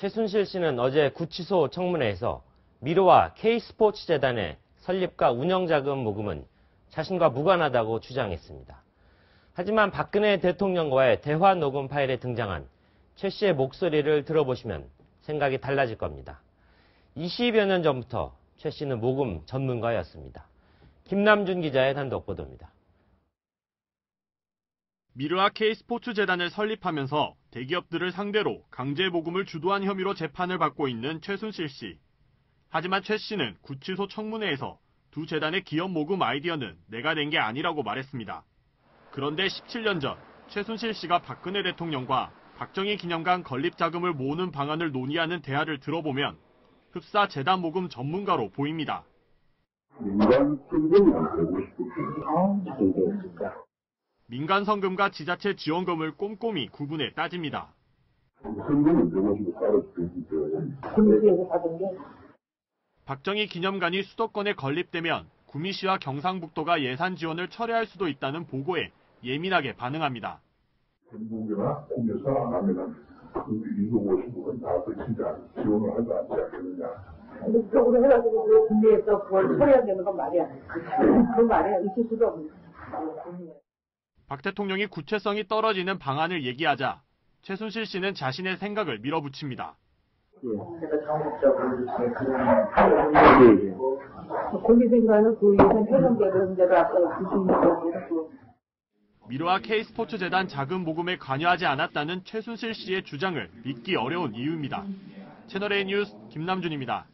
최순실 씨는 어제 구치소 청문회에서 미르와 K스포츠 재단의 설립과 운영자금 모금은 자신과 무관하다고 주장했습니다. 하지만 박근혜 대통령과의 대화 녹음 파일에 등장한 최 씨의 목소리를 들어보시면 생각이 달라질 겁니다. 20여 년 전부터 최 씨는 모금 전문가였습니다. 김남준 기자의 단독 보도입니다. 미르와 K스포츠 재단을 설립하면서 대기업들을 상대로 강제 모금을 주도한 혐의로 재판을 받고 있는 최순실 씨. 하지만 최 씨는 구치소 청문회에서 두 재단의 기업 모금 아이디어는 내가 낸 게 아니라고 말했습니다. 그런데 17년 전 최순실 씨가 박근혜 대통령과 박정희 기념관 건립 자금을 모으는 방안을 논의하는 대화를 들어보면 흡사 재단 모금 전문가로 보입니다. 민간. 민간 성금과 지자체 지원금을 꼼꼼히 구분해 따집니다. 박정희 기념관이 수도권에 건립되면 구미시와 경상북도가 예산 지원을 철회할 수도 있다는 보고에 예민하게 반응합니다. 전국이나 공여사 안 하면은 그 이동 오시는 다그 진짜 지원을 하지 않지 않겠느냐. 목적으로 해가지고 그 군대에서 그걸 처리한다는 건 말이야. 그건 말이야. 있을 수도 없는. 박 대통령이 구체성이 떨어지는 방안을 얘기하자 최순실 씨는 자신의 생각을 밀어붙입니다. 제가 그런 공개생과는 그 예산 회전되는 대로 아까 주신 대로 미르와 K스포츠 재단 자금 모금에 관여하지 않았다는 최순실 씨의 주장을 믿기 어려운 이유입니다. 채널A 뉴스 김남준입니다.